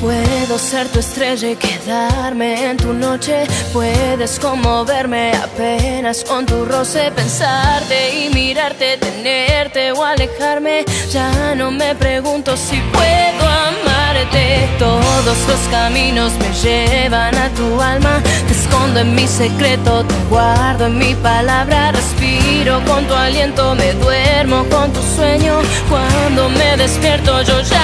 Puedo ser tu estrella y quedarme en tu noche. Puedes conmoverme apenas con tu roce. Pensarte y mirarte, tenerte o alejarme. Ya no me pregunto si puedo amarte. Todos los caminos me llevan a tu alma. Te escondo en mi secreto, te guardo en mi palabra. Respiro con tu aliento, me duermo con tu sueño. Cuando me despierto, yo ya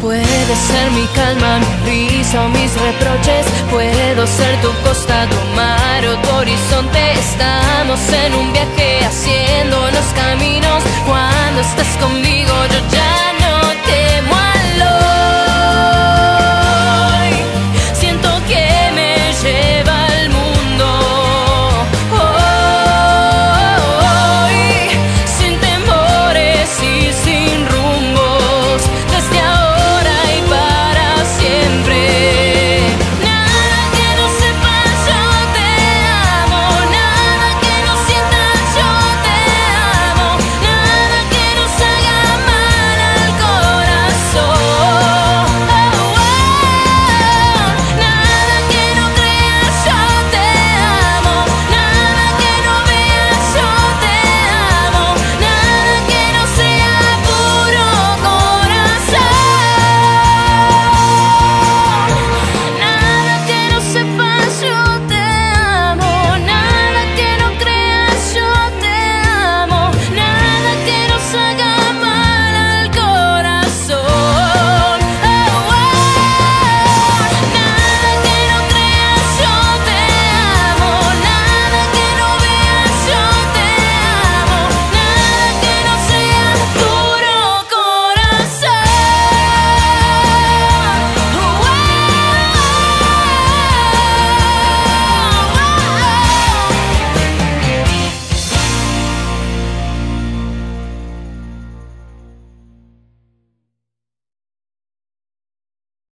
Puedes ser mi calma, mi risa o mis reproches. Puedo ser tu costa, tu mar o tu horizonte. Estamos en un viaje haciendo los caminos cuando estás conmigo.